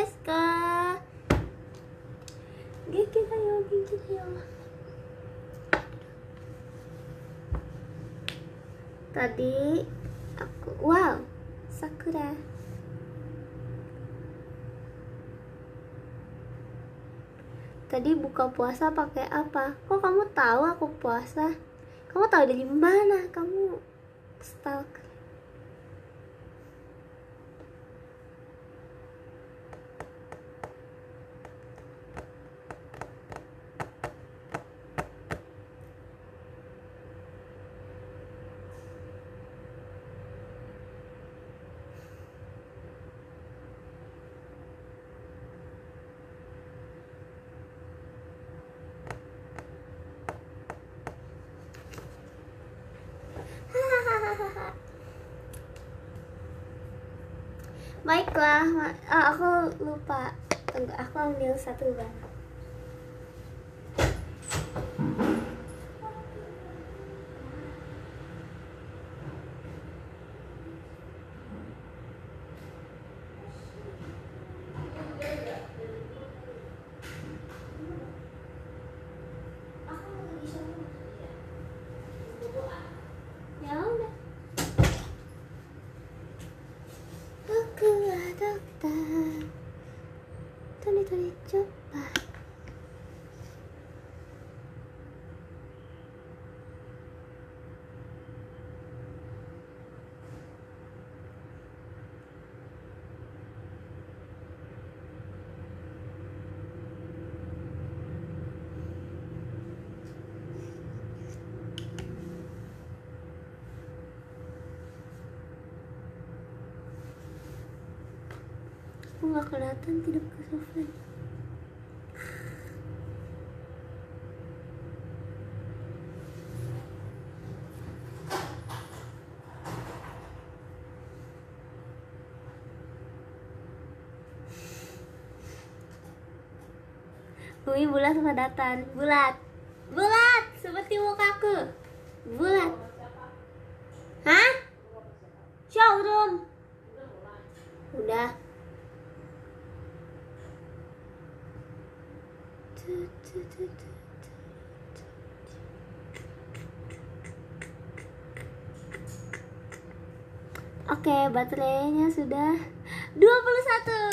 desu ka? Genki da yo, genki da yo. Tadi aku wow, sakura. Tadi buka puasa pakai apa? Kok kamu tahu aku puasa? Kamu tahu dari mana? Kamu stalker. Baiklah, ma- ah, aku lupa. Ambil satu bang. Ya udah. Aku dokter Tadi tadi coba Aku nggak kelihatan tidak ke sofa Bumi bulat padatan Bulat. Bulat Seperti mukaku Bulat Hah? Showroom Udah Oke, baterainya sudah 21.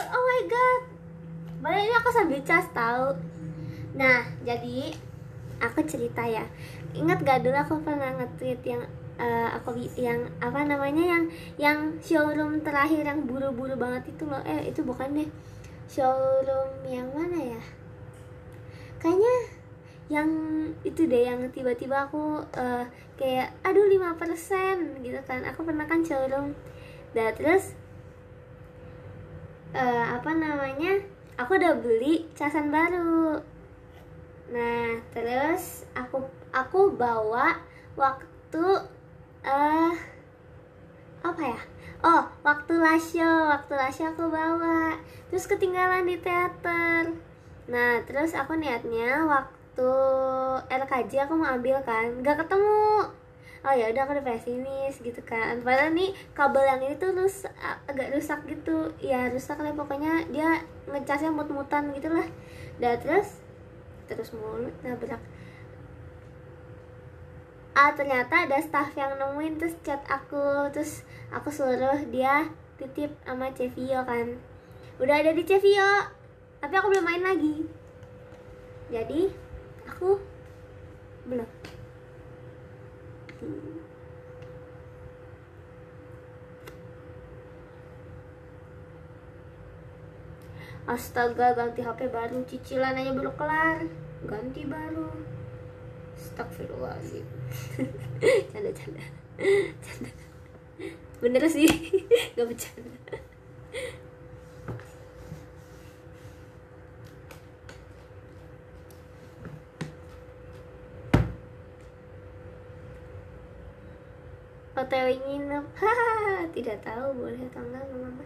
Oh my god. Boleh ini aku sambil cas tahu. Nah, jadi aku cerita ya. Ingat gak dulu aku pernah nge-tweet yang eh, aku yang apa namanya yang yang showroom terakhir yang buru-buru banget itu loh. Eh, itu bukan deh. Showroom yang mana ya? Kayaknya yang itu deh yang tiba-tiba aku eh, kayak aduh 5% gitu kan. Aku pernah kan showroom. Nah, terus eh, apa namanya? Aku udah beli casan baru. Nah, terus aku aku bawa waktu eh apa ya? Oh, waktu lasio, waktu lasio aku bawa. Terus ketinggalan di teater. Nah, terus aku niatnya waktu LKJ aku mau ambil kan, nggak ketemu. Oh ya udah aku udah pesimis gitu kan. Padahal nih kabel yang ini tuh rus agak rusak gitu. Ya rusak lah pokoknya dia ngecasnya mut-mutan gitu lah. Dah terus terus mulu nabrak. Ah ternyata ada staff yang nemuin terus chat aku terus aku suruh dia titip sama Cevio kan. Udah ada di Cevio tapi aku belum main lagi jadi aku belum Astaga ganti HP baru cicilan aja belum kelar. Ganti baru. Astagfirullahaladzim. Canda canda. Canda. Bener sih. Gak bercanda OTW nginep. Tidak tahu boleh atau enggak nggak mama.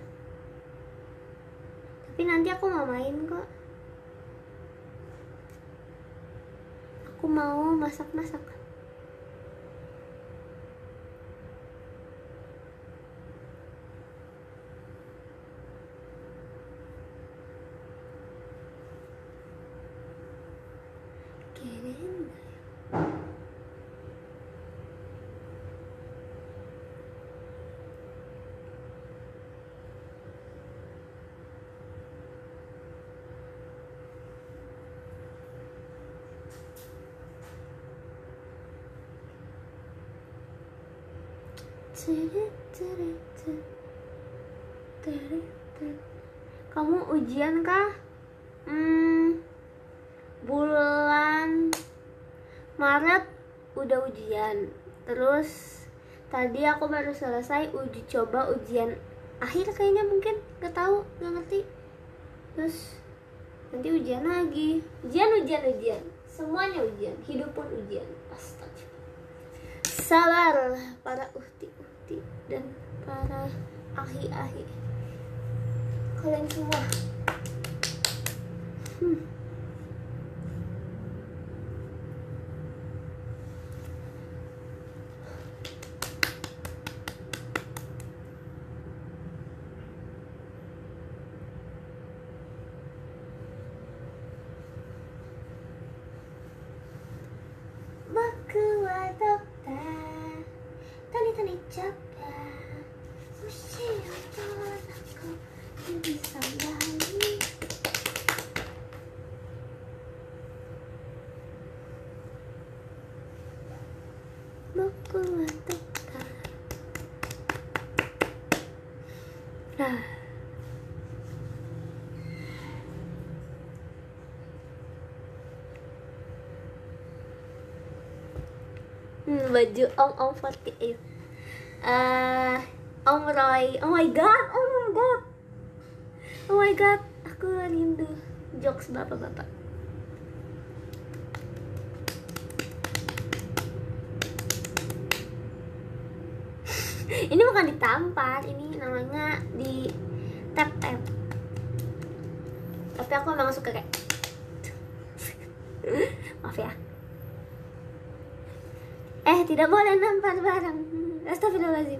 Tapi nanti aku mau main kok. Aku mau masak-masak kamu ujian kah? Hmm, bulan Maret udah ujian. Terus tadi aku baru selesai uji coba ujian akhir kayaknya mungkin nggak tahu nggak ngerti. Terus nanti ujian lagi. Ujian ujian ujian. Semuanya ujian. Hidup pun ujian. Astaga. Sabar para dan para ahi-ahi kalian semua hmm. Baku wa dokter Tani tani capek Usia aku bisa balik Baku wa dokter Nah Hmm, baju Om Om 48 uh, Om Roy. Oh my god Oh my god. Oh my god Aku rindu Jokes bapak-bapak. Ini bukan ditampar Ini namanya di tap-tap. Tapi aku emang suka kayak Maaf ya Eh, tidak boleh nampar barang. Astagfirullahaladzim.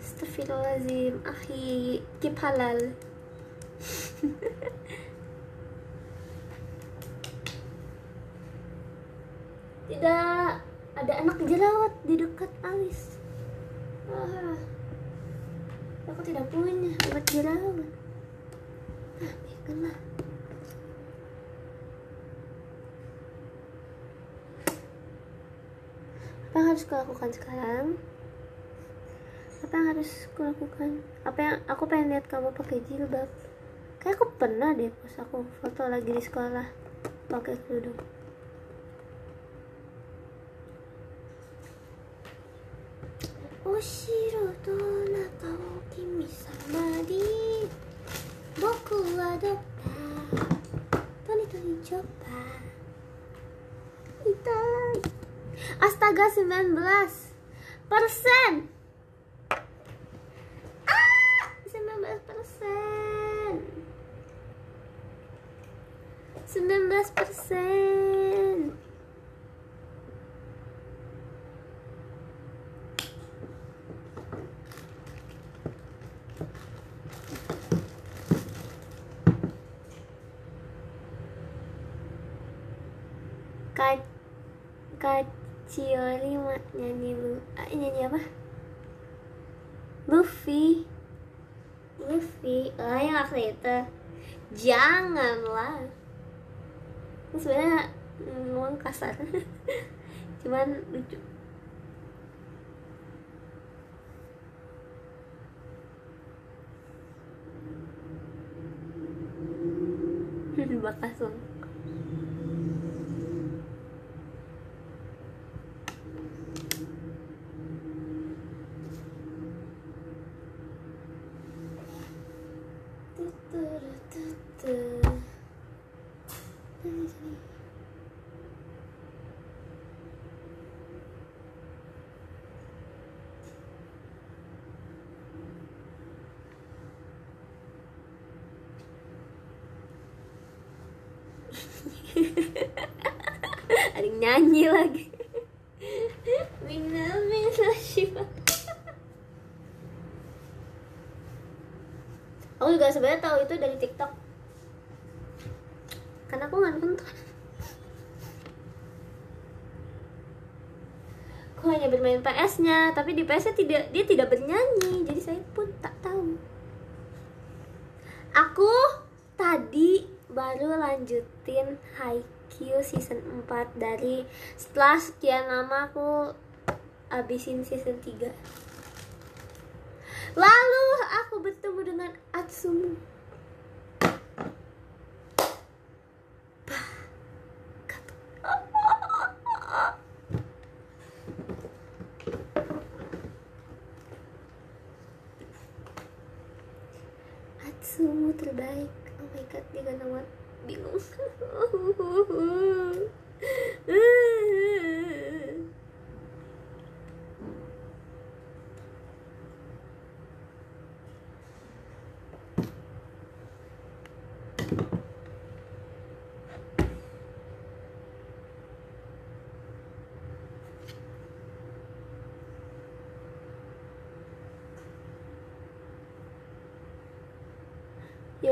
Astagfirullahaladzim. Akhi, kip halal. tidak ada anak jerawat di dekat alis. Ah, aku tidak punya obat jerawat. Ah, biarkanlah. Apa yang harus kulakukan sekarang? Apa yang harus kulakukan? Apa yang aku pengen lihat kamu pakai jilbab. Kayak aku pernah deh pas aku foto lagi di sekolah pakai kerudung. Oshiro donata wo kimi sama di Boku wa Toni toni coba Itai Astaga 19 persen. Ah 19 persen. 19 persen. Ka Kaciori ma- nyanyi lu ah, nyanyi apa? Luffy. Luffy oh yang aku itu. Janganlah. Sebenarnya ngomong kasar. Cuman lucu. Bakasung ada yang nyanyi lagi. Shiva. Aku juga sebenarnya tahu itu dari TikTok. Karena aku nggak nonton. Aku hanya bermain PS-nya tapi di PS-nya tidak dia tidak bernyanyi jadi saya pun tak tahu. Aku tadi baru lanjutin Haikyuu season 4 dari setelah sekian lama aku abisin season 3 lalu aku bertemu dengan Atsumu. Atsumu terbaik. Oh my god dia gak nama bingung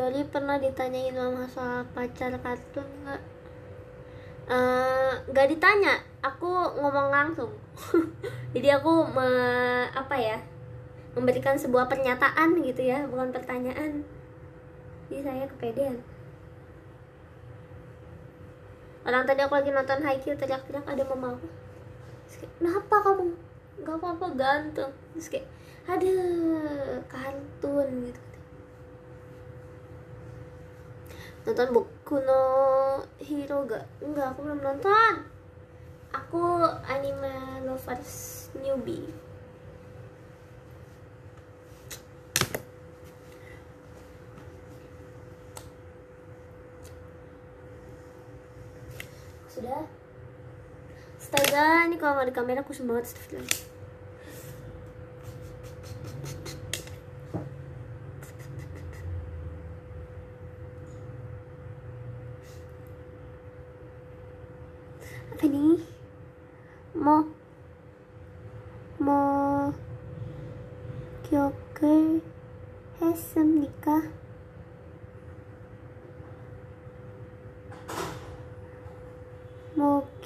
Yoli pernah ditanyain mama soal pacar kartun nggak? Eh, nggak ditanya, aku ngomong langsung. Jadi aku me, apa ya, memberikan sebuah pernyataan gitu ya, bukan pertanyaan. Jadi saya kepedean. Orang tadi aku lagi nonton Haikyuu teriak-teriak ada mama aku. Kenapa kamu? Gak apa-apa ganteng. Terus kayak, ada kartun gitu. Nonton Boku no Hero gak? Enggak, aku belum nonton Aku anime lovers newbie Sudah Astaga, ini kalau nggak di kamera aku semangat Astagfirullah.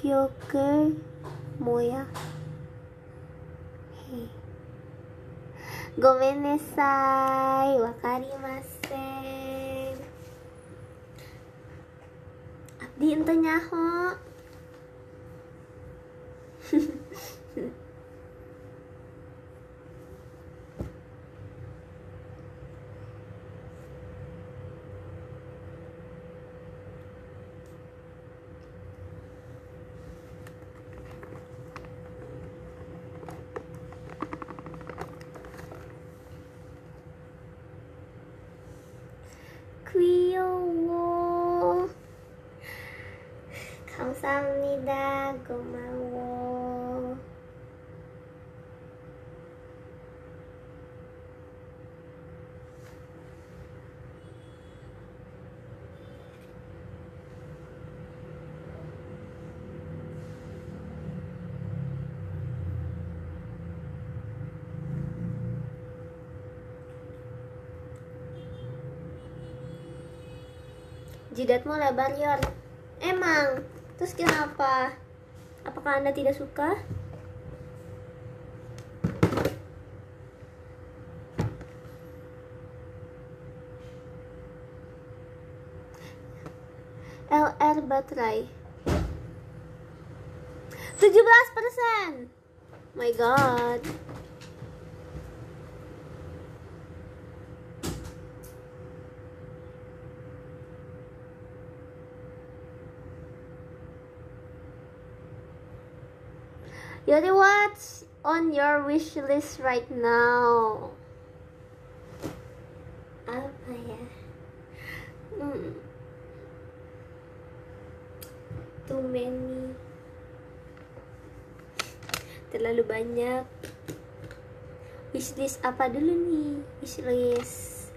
よくもや。ごめんなさい。わかりません。Abdi ニャホ。귀여워. 감사합니다. 고마워. Jidatmu lebar, Yor. Emang. Terus kenapa? Apakah Anda tidak suka? LR baterai 17% My god Yuri, what's on your wish list right now? Apa ya? Hmm. Too many. Terlalu banyak. Wish list apa dulu nih? Wish list.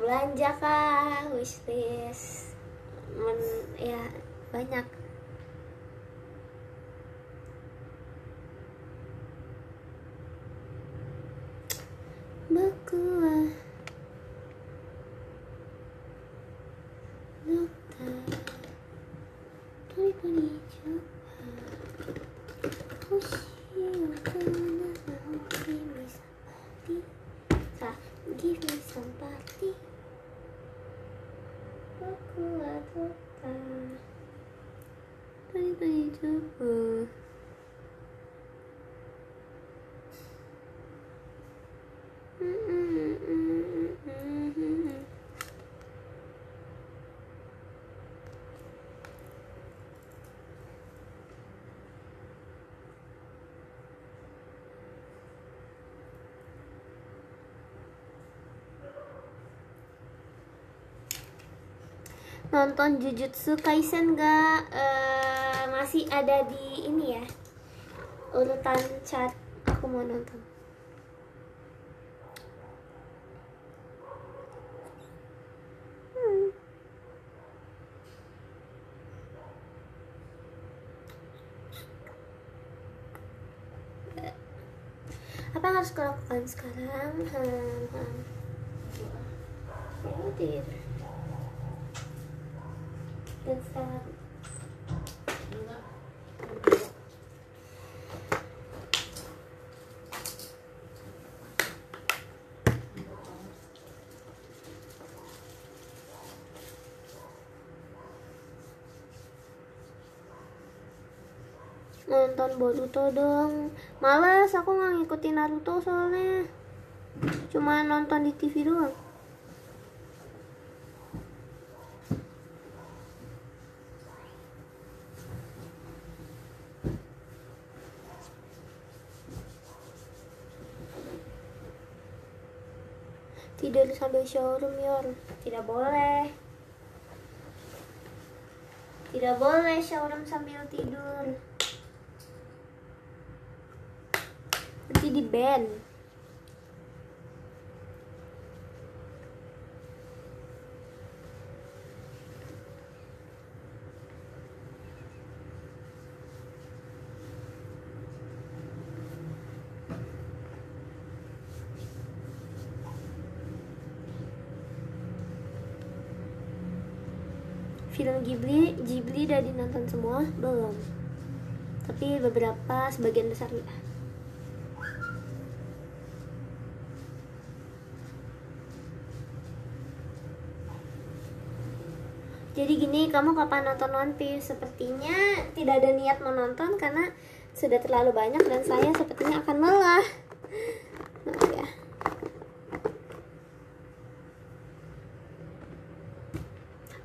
Belanja kah? Wish list. Men, ya banyak. Nonton Jujutsu Kaisen gak uh, masih ada di ini ya urutan chat aku mau nonton Hmm. apa yang harus aku lakukan sekarang hmm, hmm. Ya, tidur dan sekarang. Nonton Boruto dong. Males aku nggak ngikutin Naruto soalnya. Cuma nonton di TV doang tidur sambil showroom yor. Tidak boleh. Tidak boleh showroom sambil tidur. Nanti di band udah dinonton semua belum. Tapi beberapa sebagian besar ya jadi gini kamu kapan nonton One Piece? Sepertinya tidak ada niat menonton karena sudah terlalu banyak dan saya sepertinya akan lelah nah ya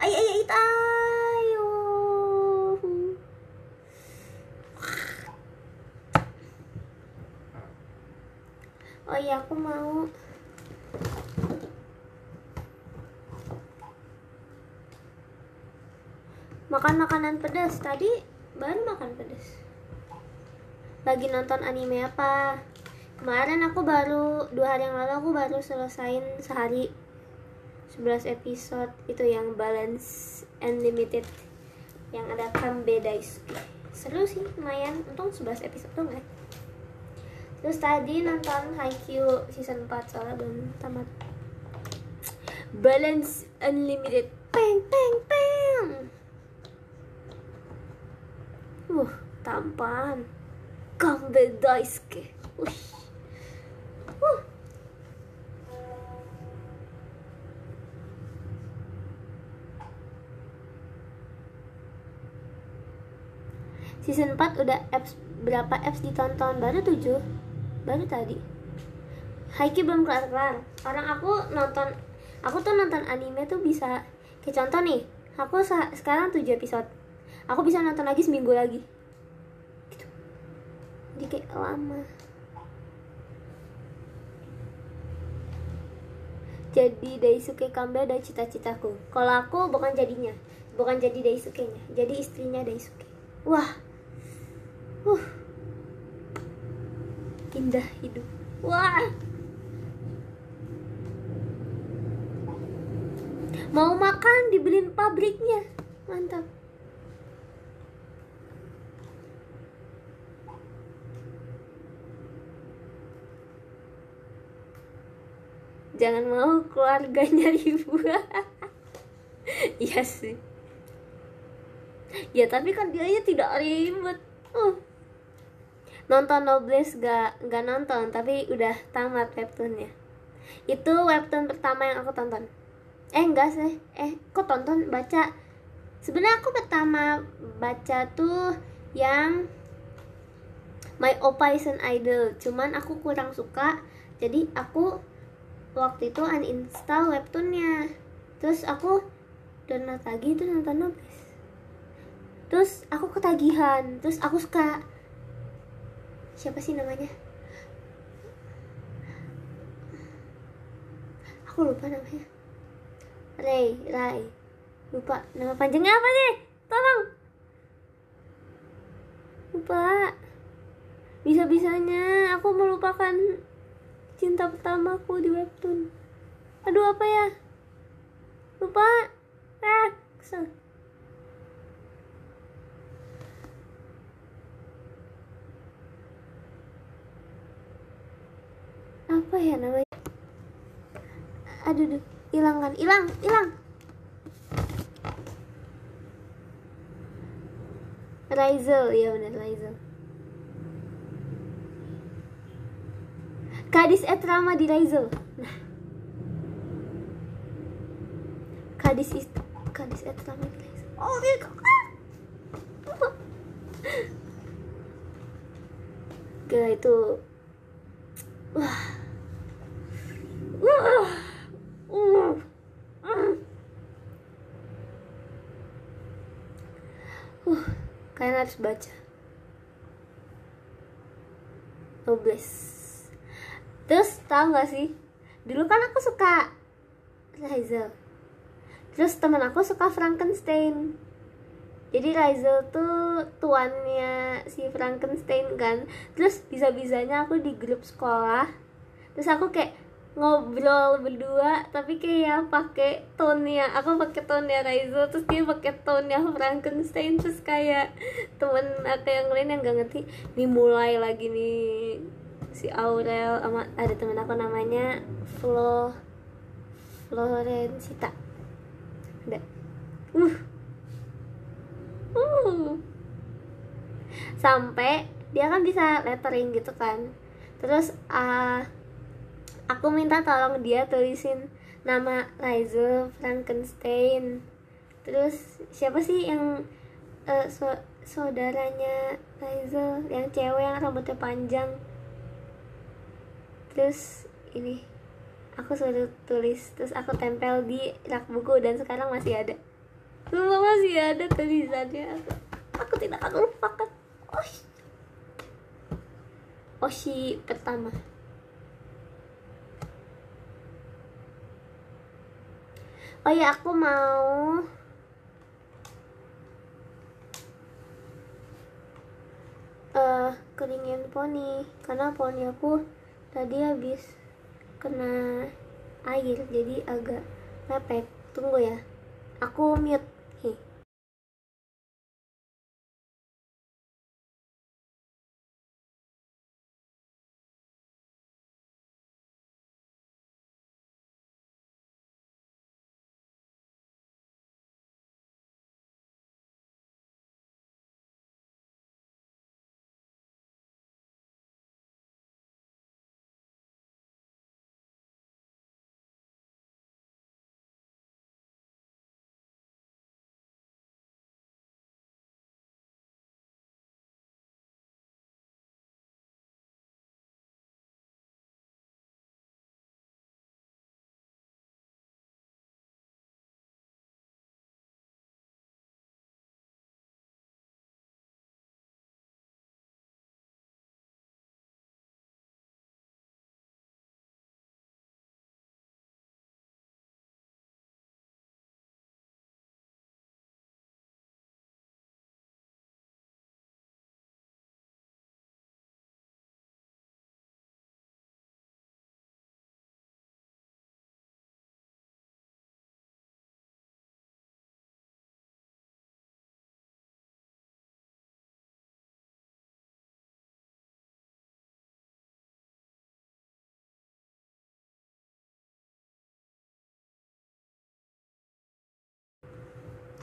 ayo ayo itu ayo oh iya aku mau makan makanan pedas tadi baru makan pedas lagi nonton anime apa? Kemarin aku baru dua hari yang lalu aku baru selesain sehari 11 episode itu yang balance unlimited yang ada Kambe Daisuke. Seru sih lumayan. Untung 11 episode tuh nggak terus tadi nonton Haikyuu season 4 soalnya belum tamat. Balance unlimited. Peng peng peng. Uh tampan Kambe Daisuke Ush. Uh. season 4 udah apps berapa apps ditonton baru? 7 baru tadi. Haiki belum kelar-kelar. Orang aku nonton aku tuh nonton anime tuh bisa kayak contoh nih aku sekarang 7 episode. Aku bisa nonton lagi seminggu lagi jadi kayak lama. Jadi Daisuke Kambe ada cita-citaku. Kalau aku bukan jadinya. Bukan jadi Daisuke nya jadi istrinya Daisuke. Wah. Uh indah hidup. Wah. Mau makan dibeliin pabriknya. Mantap jangan mau keluarganya ribu iya sih. Ya tapi kan dia tidak ribet. Uh. nonton Nobles gak gak nonton tapi udah tamat webtoonnya. Itu webtoon pertama yang aku tonton. Eh enggak sih. Eh kok tonton? Baca. Sebenarnya aku pertama baca tuh yang My Opa is an Idol. Cuman aku kurang suka. Jadi aku waktu itu uninstall webtoonnya. Terus aku download lagi terus nonton Nobis terus aku ketagihan terus aku suka. Siapa sih namanya? Aku lupa namanya. Ray Ray. Lupa. Nama panjangnya apa sih? Tolong. Lupa. Bisa-bisanya aku melupakan cinta pertamaku di webtoon. Aduh apa ya? Lupa. Ah apa ya namanya? Aduh duh hilang kan? Hilang hilang. Raizel ya benar Raizel Kadis Etrama di Raizel nah. Kadis is Kadis Etrama di Raizel oh iya Gila itu wah. Wah. Kalian harus baca. Nobles. Terus tahu nggak sih? Dulu kan aku suka Raizel. Terus teman aku suka Frankenstein. Jadi Raizel tuh tuannya si Frankenstein kan. Terus bisa-bisanya aku di grup sekolah. Terus aku kayak ngobrol berdua tapi kayak pakai tone nya aku pakai tone nya Raizo terus dia pakai tone nya Frankenstein terus kayak temen aku yang lain yang gak ngerti nih mulai lagi nih si Aurel sama ada temen aku namanya Flo Florensita. Ada. Uh. Uh. Sampai dia kan bisa lettering gitu kan. Terus uh, aku minta tolong dia tulisin nama Raizel Frankenstein. Terus siapa sih yang uh, so saudaranya Raizel yang cewek yang rambutnya panjang terus ini aku suruh tulis terus aku tempel di rak buku dan sekarang masih ada. Dulu masih ada tulisannya. Aku, aku tidak akan lupakan. Oshi Oshi pertama. Oh ya aku mau uh, keringin poni. Karena poni aku tadi habis kena air jadi agak lepek. Tunggu ya. Aku mute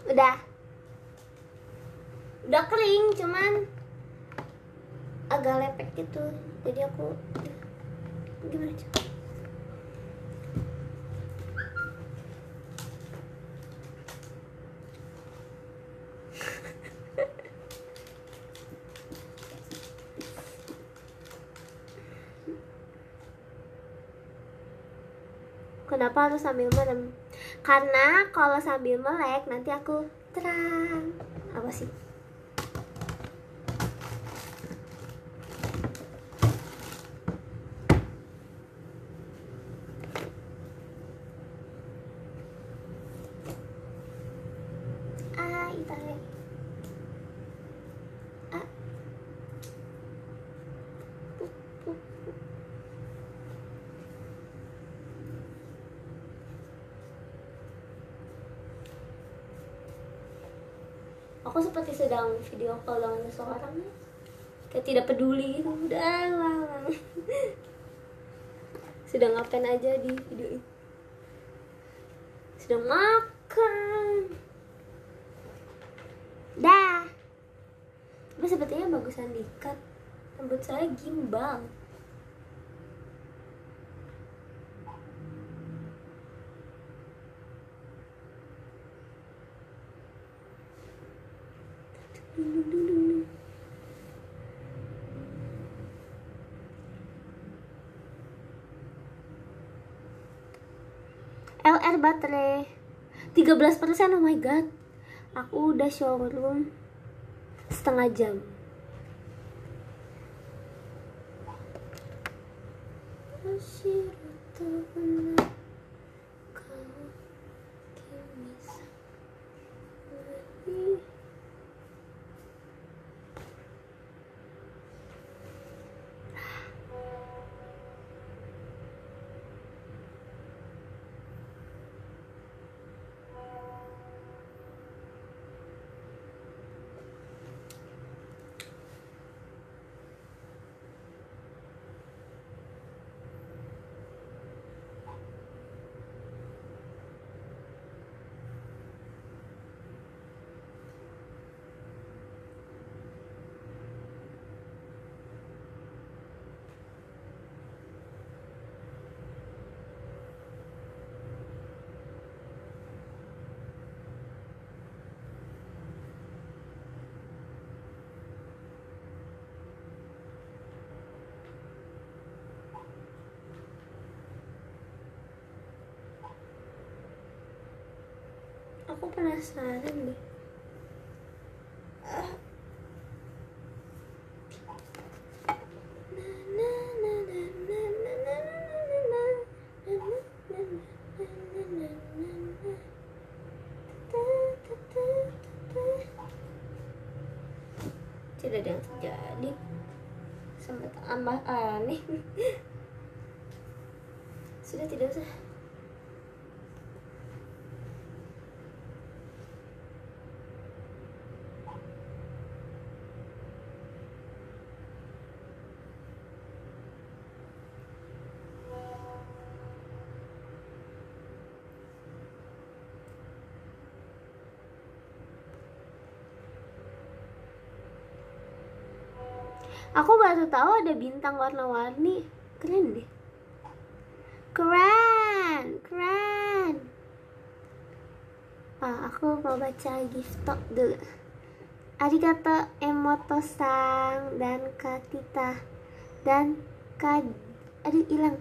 udah. Udah kering cuman agak lepek gitu. Jadi aku gimana coba kenapa harus sambil merem? Karena kalau sambil melek nanti aku terang. Apa sih? Ah, itae. Ah. Pup, pup, pup. Aku sedang video call dengan seseorang Kayak tidak peduli. Gitu Udah lah. Sedang ngapain aja di video ini? Sedang makan. Dah. Tapi sepertinya bagusan dikat. Rambut saya gimbal LR baterai. 13% oh my god. Aku udah showroom setengah jam Aku penasaran deh Tidak ada yang terjadi Sampai tambah aneh Sudah tidak usah Aku baru tahu ada bintang warna-warni. Keren deh. Keren, keren. Ah, aku mau baca gift talk dulu. Arigato Emoto-sang dan Katita dan Kak aduh hilang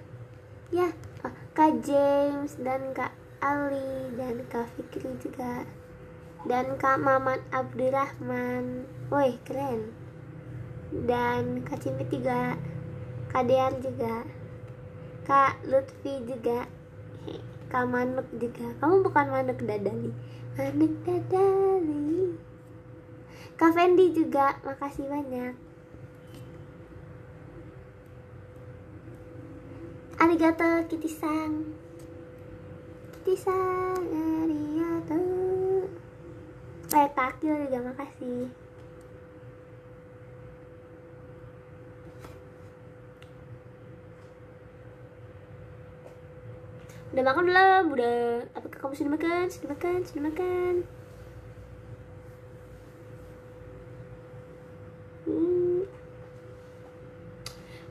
ya oh, Kak James dan Kak Ali dan Kak Fikri juga dan Kak Maman Abdurrahman woi keren dan Kak Cimit juga Kak Dean juga Kak Lutfi juga Kak Manuk juga. Kamu bukan Manuk Dadali. Manuk Dadali. Kak Fendi juga makasih banyak. Arigato Kitty-san Kitty-san Arigato. Eh Kak Akil juga makasih Udah makan belum? Udah Apakah kamu sudah makan? Sudah makan? Sudah makan? Hmm.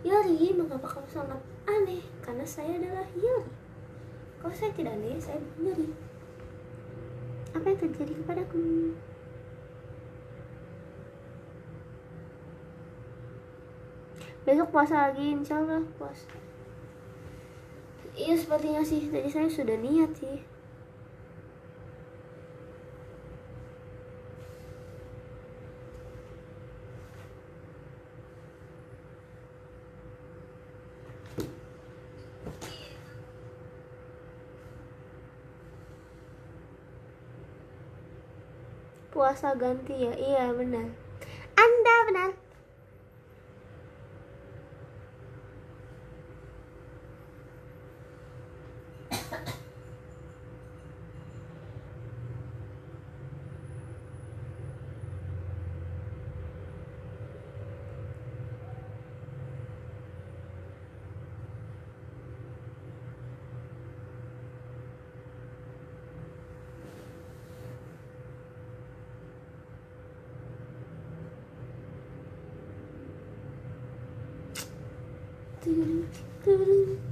Yori, mengapa kamu sangat aneh? Karena saya adalah Yori. Kalau saya tidak aneh, saya Yori. Apa yang terjadi kepadaku? Besok puasa lagi, insya Allah puasa. Iya sepertinya sih tadi saya sudah niat sih. Puasa ganti ya, iya benar. Anda benar. dun, dun.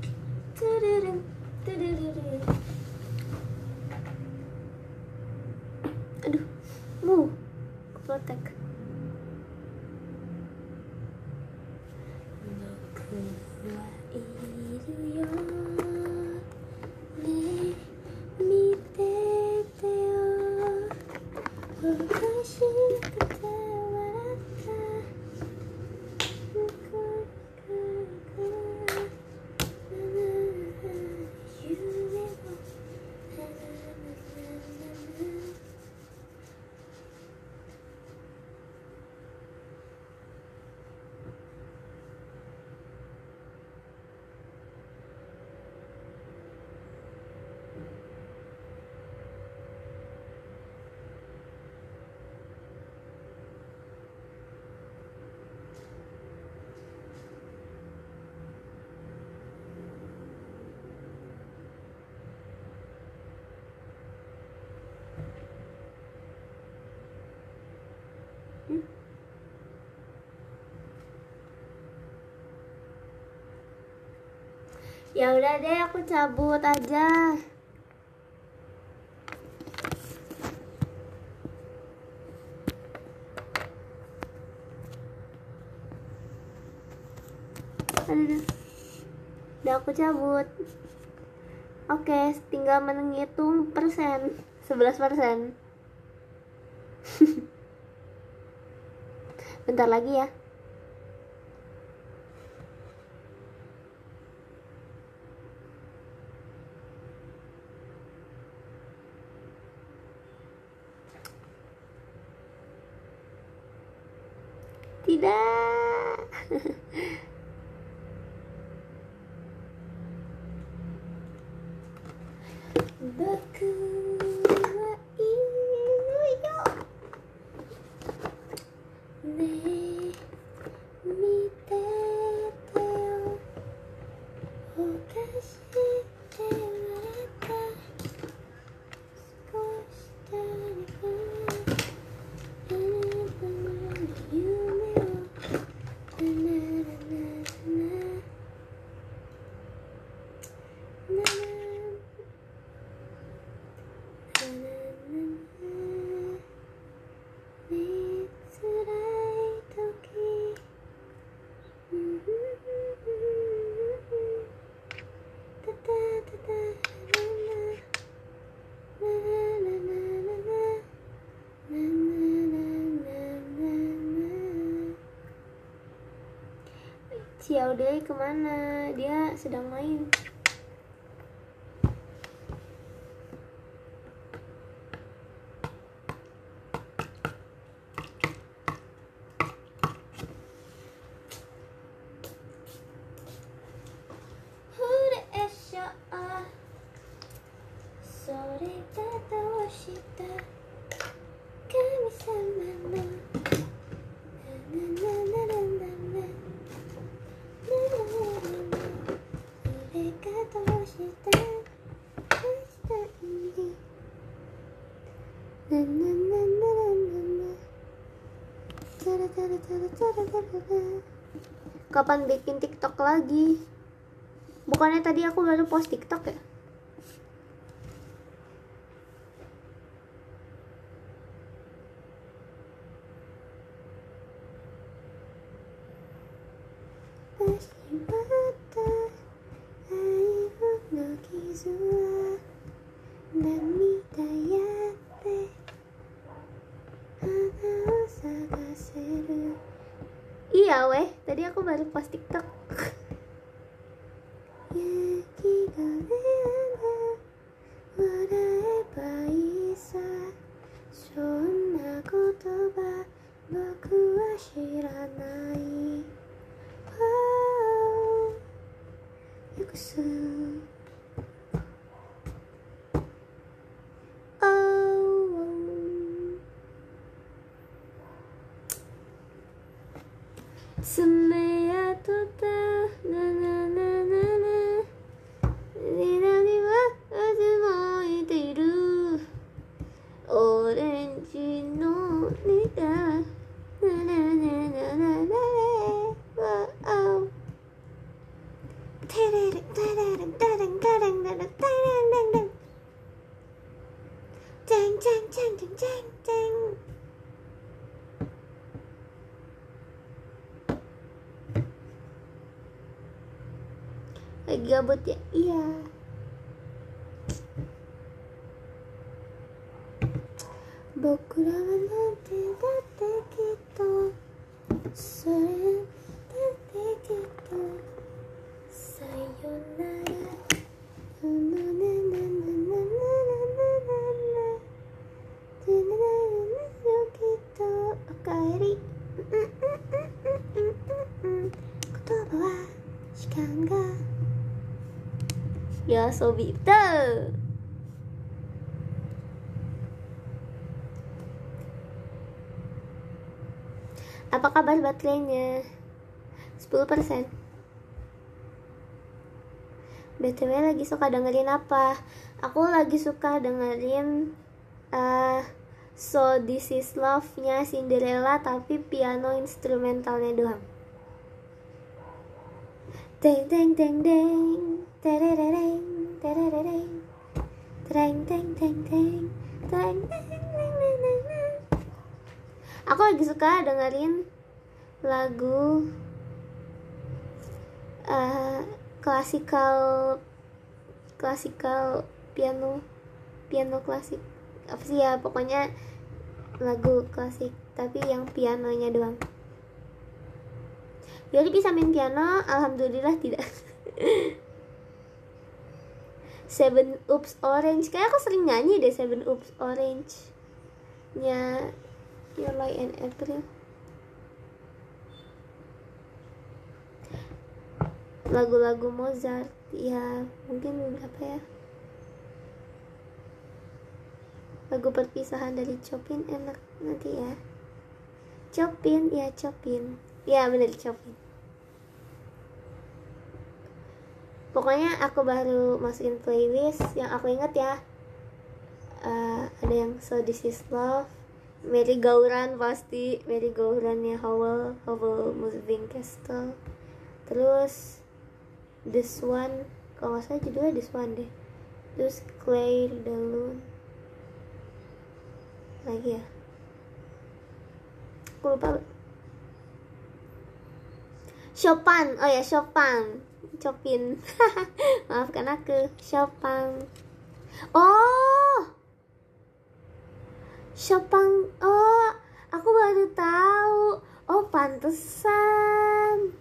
Ya udah deh, aku cabut aja. Aduh, udah aku cabut. Oke, tinggal menghitung persen, 11 persen. Bentar lagi ya. Ciao deh ke mana? Dia sedang main. Kapan bikin TikTok lagi? Bukannya tadi aku baru post TikTok ya? Tadi aku baru post tiktok 僕らはなんてだってきっとそれだってきっとさよなら。うのねなななななななてななよきっとおかえり。言葉は時間が。夜遊びだ Apa kabar baterainya? 10% BTW lagi suka dengerin apa? Aku lagi suka dengerin uh, So This Is Love-nya Cinderella tapi piano instrumentalnya doang. Deng deng deng deng terereng terereng tereng teng teng teng teng aku lagi suka dengerin lagu uh, klasikal klasikal piano piano klasik. Apa sih ya pokoknya lagu klasik tapi yang pianonya doang. Jadi bisa main piano alhamdulillah tidak. Seven Oops Orange. Kayak aku sering nyanyi deh Seven Oops Orange nya July and April lagu-lagu Mozart ya mungkin berapa ya? Lagu perpisahan dari Chopin enak nanti ya. Chopin ya Chopin. Ya bener Chopin. Pokoknya aku baru masukin playlist yang aku inget ya. Uh, ada yang So This Is Love Mary Gauran pasti Mary Gauran ya Howell Howell Moving Castle. Terus This One kalau nggak salah judulnya This One deh. Terus Claire Dalun lagi ya? Aku lupa. Chopin oh ya Chopin. Chopin. Maafkan aku Chopin. Oh Chopin oh aku baru tahu. Oh pantesan.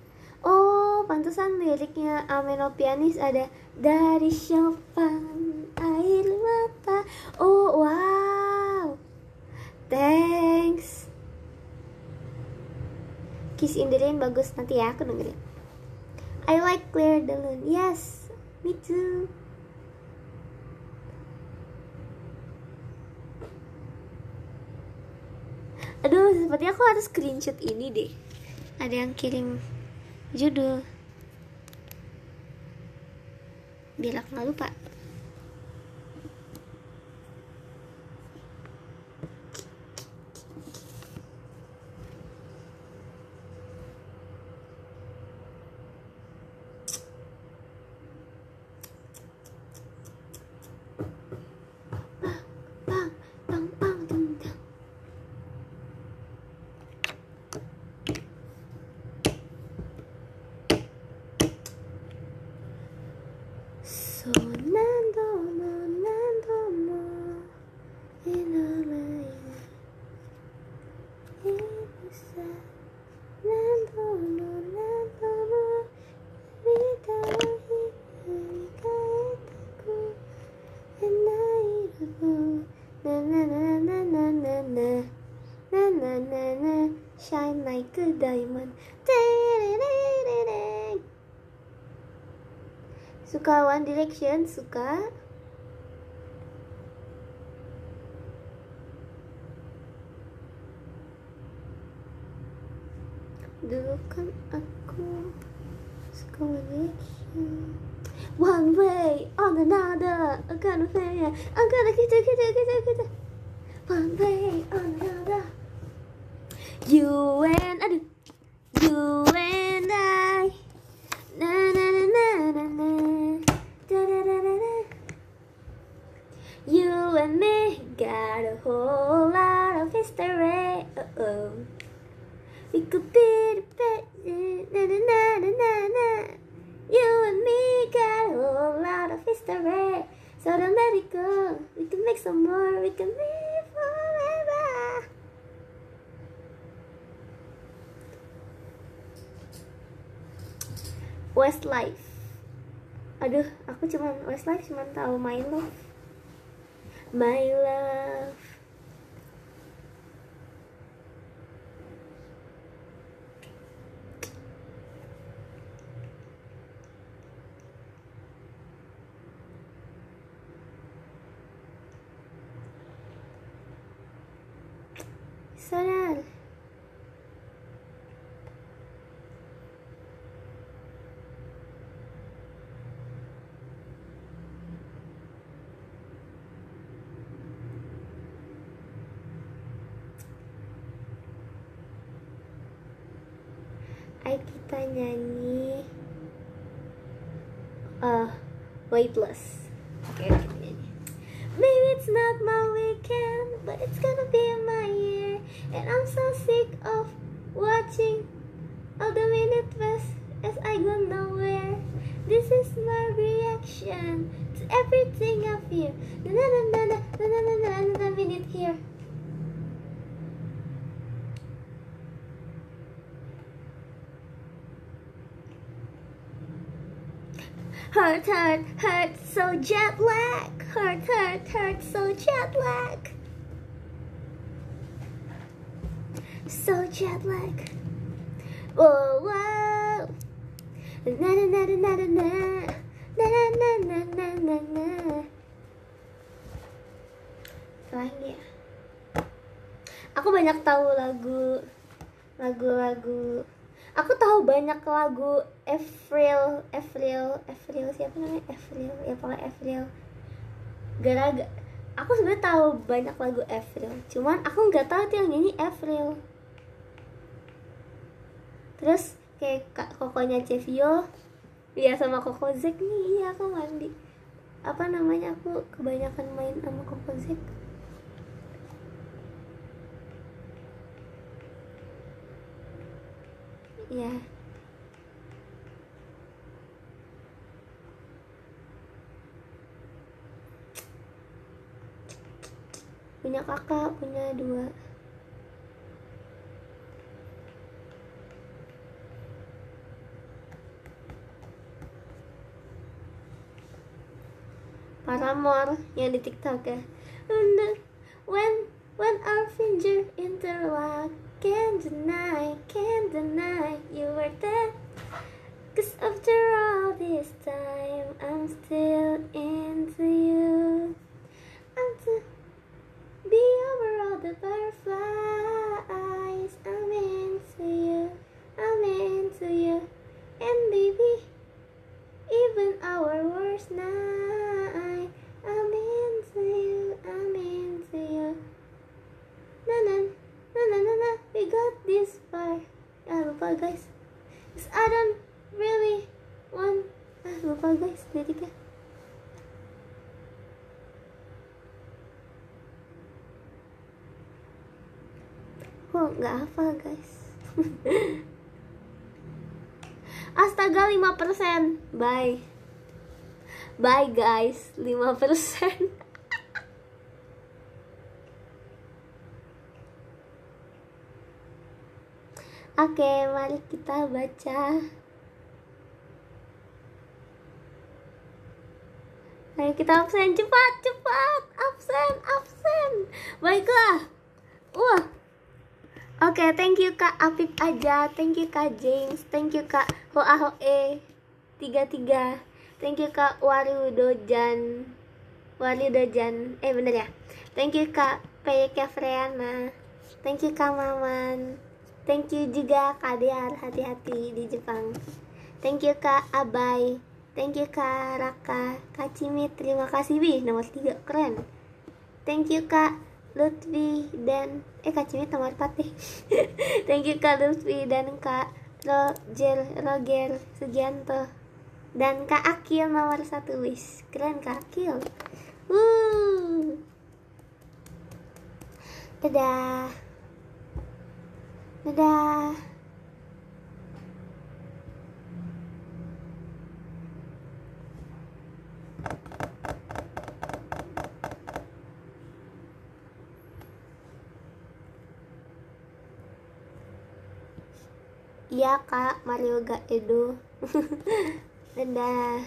Oh pantesan liriknya Ameno Pianis ada dari Chopin air mata. Oh wow. Thanks. Kiss in the Rain bagus. Nanti ya aku dengerin. I like Claire Delon. Yes, me too. Aduh, seperti aku harus screenshot ini deh. Ada yang kirim judul. Biar aku nggak lupa. Suka One Direction? Suka? Dulu kan aku suka One Direction One way on another I'm gonna play I'm gonna kita kita kita kita One way on another You and aduh You and I Na na na na na na Da da da da da You and me got a whole lot of history uh oh We could be the best na na na na na na You and me got a whole lot of history So don't let it go We can make some more We can live forever Westlife. Aduh, aku cuman Westlife cuman tahu My Love. My Love Ayo kita nyanyi uh, Weightless Oke, kita nyanyi Maybe it's not my weekend But it's gonna be my year And I'm so sick of watching All the minute pass As I go nowhere This is my reaction To everything I feel na na na na na na na na na minute here Hurt, hurt, hurt, so jet lag. Hurt, hurt, hurt, so jet lag. So jet lag. Whoa, whoa. Na na na na na na na. Na na na na na na. Lagi ya. Aku banyak tahu lagu lagu-lagu aku tahu banyak lagu Avril Avril Avril siapa namanya? Avril ya pokoknya Avril gara aku sebenarnya tahu banyak lagu Avril cuman aku nggak tahu tuh yang nyanyi Avril terus kayak kak kokonya Cevio ya sama Koko Zek nih iya aku mandi. Apa namanya aku kebanyakan main sama Koko Zek ya punya kakak punya dua Paramore yang di TikTok ya. When when our finger interlock, can't deny, can't deny you were there. Cause after all this time, I'm still into you. I'm to be over all the butterflies. I'm into you, I'm into you, and baby. Even our worst night, I'm into you, I'm into you. Na na na na na na, we got this far. Ah, lupa guys. Cause I don't really want. Ah, lupa guys, liriknya. Kok nggak hafal guys? Astaga 5% Bye. Bye guys. 5% Oke mari kita baca. Ayo kita absen. Cepat cepat. Absen absen. Baiklah. Wah. Oke Eh, thank you Kak Apip aja, thank you Kak James, thank you Kak Hoa Hoe tiga thank you Kak Waru Dojan, Waru Dojan, eh bener ya, thank you Kak PYK Freana, thank you Kak Maman, thank you juga Kak Diar, hati-hati di Jepang, thank you Kak Abai, thank you Kak Raka, Kak Cimit, terima kasih Wih, nomor tiga, keren, thank you Kak Lutfi dan eh Kak Cimit nomor 4 nih. Thank you Kak Lutfi dan Kak Roger Roger Sugianto dan Kak Akil nomor satu wis keren Kak Akil. Dadah. Dadah. Iya kak. Mario gak Edo Dadah